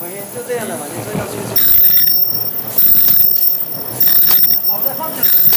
就这样的吧你说要去好的放下